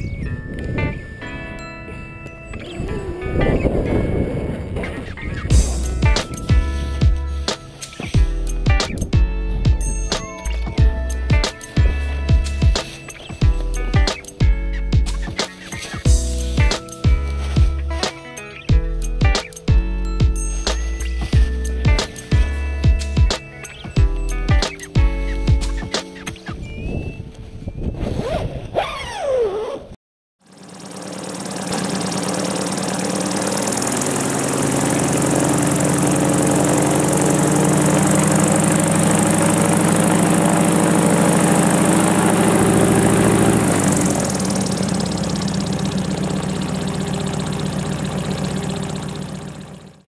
Yeah.